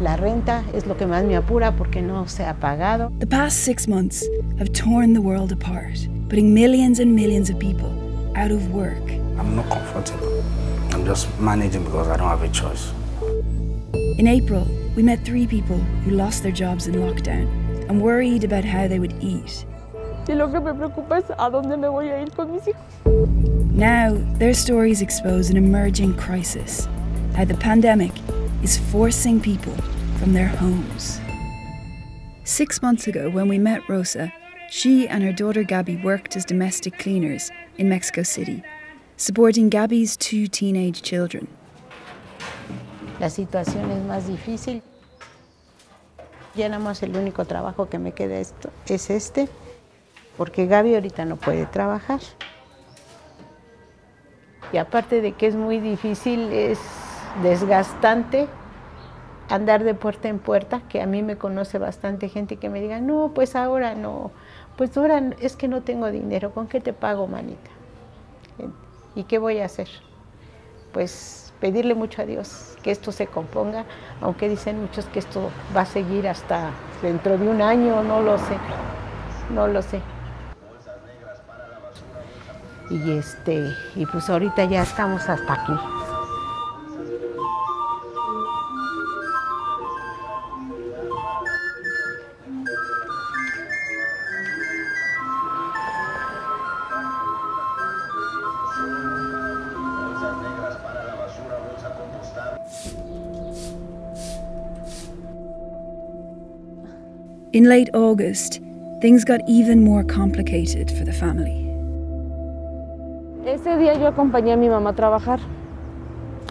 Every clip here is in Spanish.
La renta es lo que más me apura porque no se ha pagado. The past six months have torn the world apart, putting millions and millions of people out of work. I'm not comfortable. I'm just managing because I don't have a choice. In April, we met three people who lost their jobs in lockdown and worried about how they would eat. Y lo que me preocupa es a dónde me voy a ir con mis hijos. Now, their stories expose an emerging crisis how the pandemic is forcing people from their homes. Six months ago, when we met Rosa, she and her daughter Gabby worked as domestic cleaners in Mexico City, supporting Gabby's two teenage children. La situación es más difícil. Ya nada más el único trabajo que me queda esto, es este, porque Gaby ahorita no puede trabajar. Y aparte de que es muy difícil, es desgastante andar de puerta en puerta, que a mí me conoce bastante gente que me diga, no, pues ahora no, pues ahora es que no tengo dinero, ¿con qué te pago, manita? ¿Y qué voy a hacer? Pues pedirle mucho a Dios que esto se componga, aunque dicen muchos que esto va a seguir hasta dentro de un año, no lo sé, no lo sé. Y este, y pues ahorita ya estamos hasta aquí. In late August, things got even more complicated for the family. Ese día yo acompañé a mi mamá a trabajar.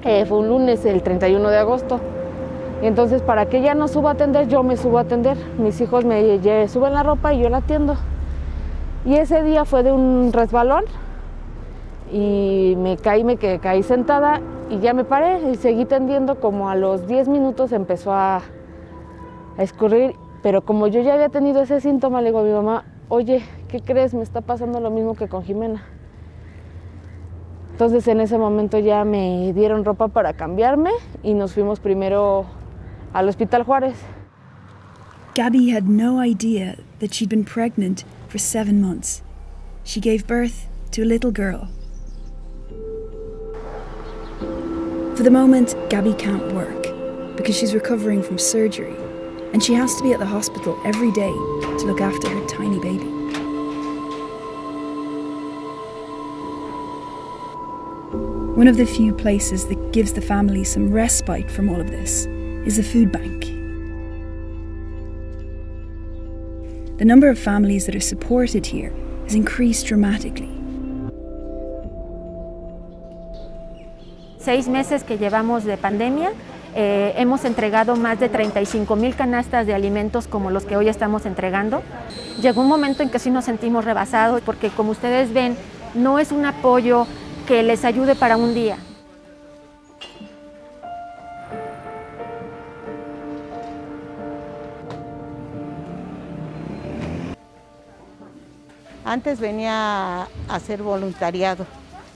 Eh, fue un lunes, el 31 de agosto. Entonces, para que ella no suba a atender, yo me subo a atender. Mis hijos me suben la ropa y yo la atiendo. Y ese día fue de un resbalón. Y me caí, me quedé, caí sentada y ya me paré y seguí tendiendo. Como a los 10 minutos empezó a, a escurrir pero como yo ya había tenido ese síntoma, le digo a mi mamá, oye, ¿qué crees? Me está pasando lo mismo que con Jimena. Entonces en ese momento ya me dieron ropa para cambiarme y nos fuimos primero al Hospital Juárez. Gabby had no idea that she'd been pregnant for seven months. She gave birth to a little girl. For the moment, Gabby can't work because she's recovering from surgery and she has to be at the hospital every day to look after her tiny baby. One of the few places that gives the family some respite from all of this is the food bank. The number of families that are supported here has increased dramatically. Seis meses que llevamos de pandemia Eh, hemos entregado más de 35 mil canastas de alimentos como los que hoy estamos entregando. Llegó un momento en que sí nos sentimos rebasados porque como ustedes ven, no es un apoyo que les ayude para un día. Antes venía a hacer voluntariado.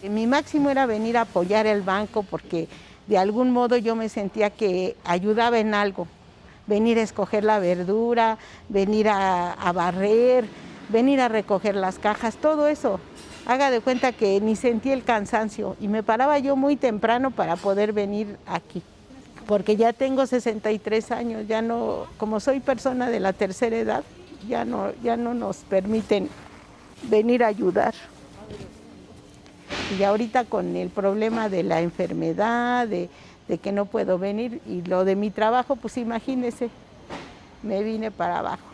Mi máximo era venir a apoyar el banco porque de algún modo yo me sentía que ayudaba en algo. Venir a escoger la verdura, venir a, barrer, venir a recoger las cajas, todo eso. Haga de cuenta que ni sentí el cansancio y me paraba yo muy temprano para poder venir aquí. Porque ya tengo 63 años, ya no, como soy persona de la tercera edad, ya no, ya no nos permiten venir a ayudar. Y ahorita con el problema de la enfermedad, de, que no puedo venir y lo de mi trabajo, pues imagínese, me vine para abajo.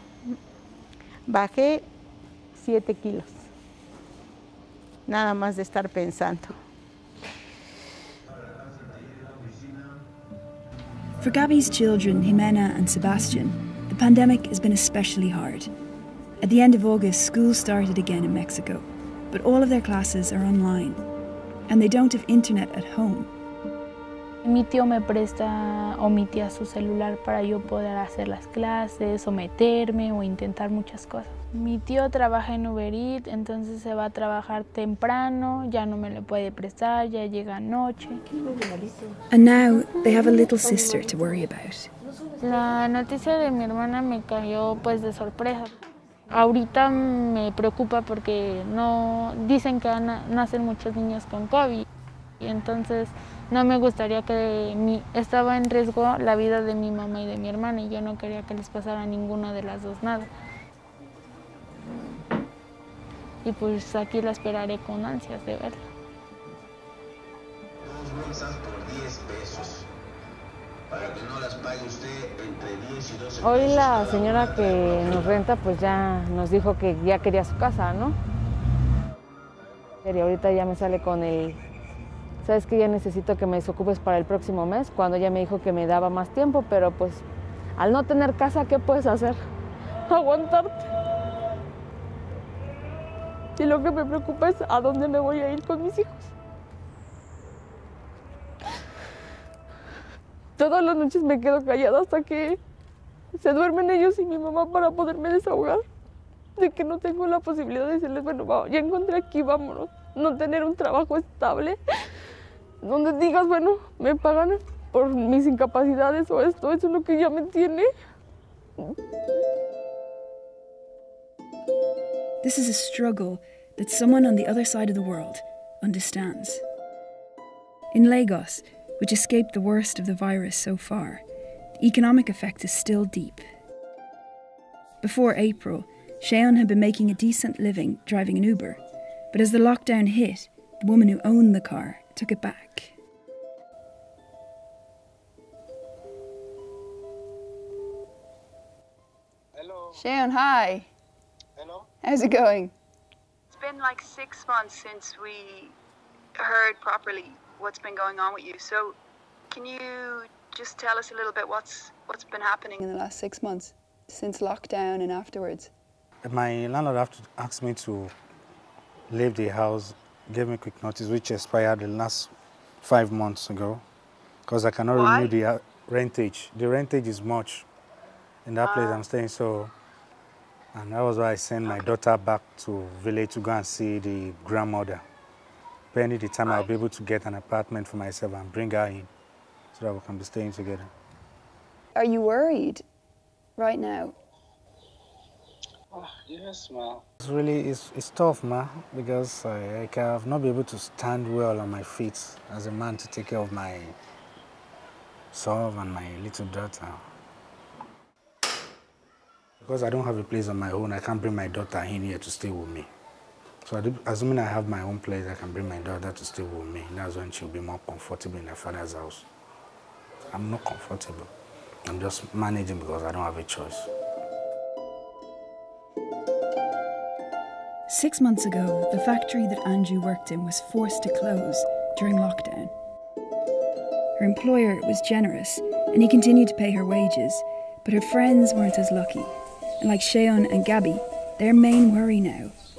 Bajé 7 kilos, nada más de estar pensando. For Gabby's children, Jimena and Sebastian, the pandemic has been especially hard. At the end of August, school started again in Mexico. but all of their classes are online and they don't have internet at home. Mi tío me presta o mi tía su celular para yo poder hacer las clases o meterme o intentar muchas cosas. Mi tío trabaja en Uber Eats, entonces se va a trabajar temprano, ya no me lo puede prestar, ya llega noche. And now they have a little sister to worry about. La noticia de mi hermana me cayó pues de sorpresa. Ahorita me preocupa porque no dicen que nacen muchos niños con COVID y entonces no me gustaría que mi, estaba en riesgo la vida de mi mamá y de mi hermana y yo no quería que les pasara a ninguna de las dos nada. Y pues aquí la esperaré con ansias de verla. Hoy la señora que nos renta pues ya nos dijo que ya quería su casa, ¿no? Y ahorita ya me sale con el, sabes que ya necesito que me desocupes para el próximo mes, cuando ella me dijo que me daba más tiempo, pero pues al no tener casa, ¿qué puedes hacer? Aguantarte. Y lo que me preocupa es a dónde me voy a ir con mis hijos. Todas las noches me quedo callada hasta que se duermen ellos y mi mamá para poderme desahogar. De que no tengo la posibilidad de decirles, bueno, ya encontré aquí, vámonos. No tener un trabajo estable. Donde digas, bueno, me pagan por mis incapacidades o esto, es lo que ya me tiene. This is a struggle that someone on the other side of the world understands. In Lagos, which escaped the worst of the virus so far, the economic effect is still deep. Before April, Sheon had been making a decent living driving an Uber, but as the lockdown hit, the woman who owned the car took it back. Hello. Sheon, hi. Hello. How's it going? It's been like six months since we heard properly what's been going on with you. So, can you just tell us a little bit what's what's been happening in the last six months since lockdown and afterwards? My landlord asked me to leave the house, gave me quick notice, which expired the last five months ago, because I cannot Why? renew the uh, rentage. The rentage is much in that place Ah. I'm staying, so, and that was why I sent my daughter back to village to go and see the grandmother. Pending the time I'll be able to get an apartment for myself and bring her in, so that we can be staying together. Are you worried right now? Oh, yes, ma. It's really it's, it's tough, ma, because I, I have not been able to stand well on my feet as a man to take care of my son and my little daughter. Because I don't have a place on my own, I can't bring my daughter in here to stay with me. So assuming I have my own place, I can bring my daughter to stay with me. That's when she'll be more comfortable in her father's house. I'm not comfortable. I'm just managing because I don't have a choice. Six months ago, the factory that Andrew worked in was forced to close during lockdown. Her employer was generous and he continued to pay her wages, but her friends weren't as lucky. And like Sheon and Gabby, their main worry now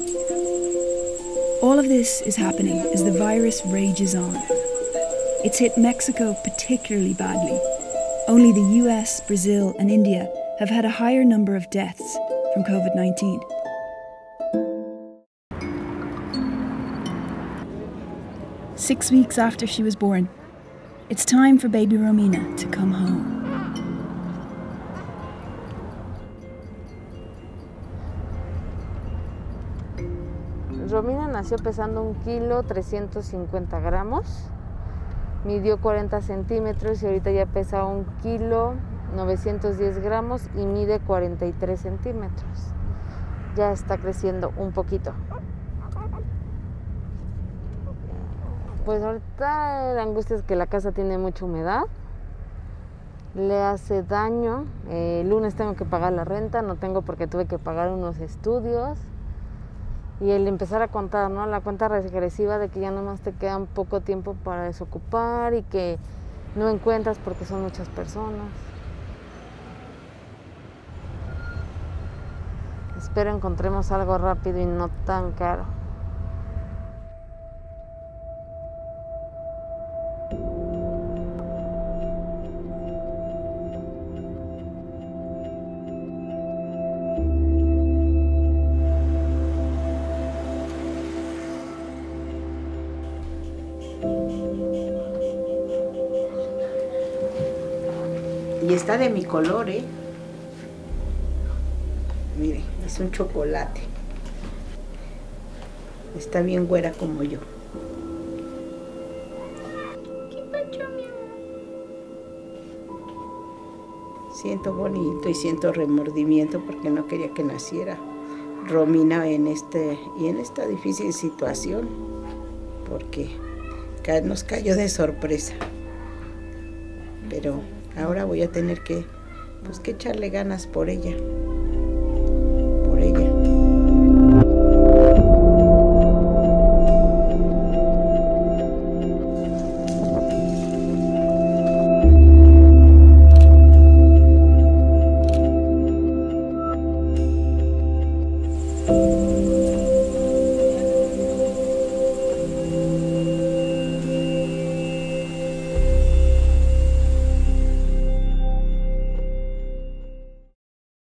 All of this is happening as the virus rages on. It's hit Mexico particularly badly. Only the US, Brazil, and India have had a higher number of deaths from COVID 19. Six weeks after she was born, it's time for baby Romina to come home. Nació pesando un kilo 350 gramos, midió 40 centímetros y ahorita ya pesa un kilo 910 gramos y mide 43 centímetros. Ya está creciendo un poquito. Pues ahorita la angustia es que la casa tiene mucha humedad, le hace daño. El lunes tengo que pagar la renta, no tengo porque tuve que pagar unos estudios y el empezar a contar, ¿no? La cuenta regresiva de que ya nomás te queda poco tiempo para desocupar y que no encuentras porque son muchas personas. Espero encontremos algo rápido y no tan caro. Y está de mi color, ¿eh? Mire, es un chocolate. Está bien güera como yo. Siento bonito y siento remordimiento porque no quería que naciera Romina en este y en esta difícil situación porque nos cayó de sorpresa. Pero ahora voy a tener que pues echarle ganas por ella.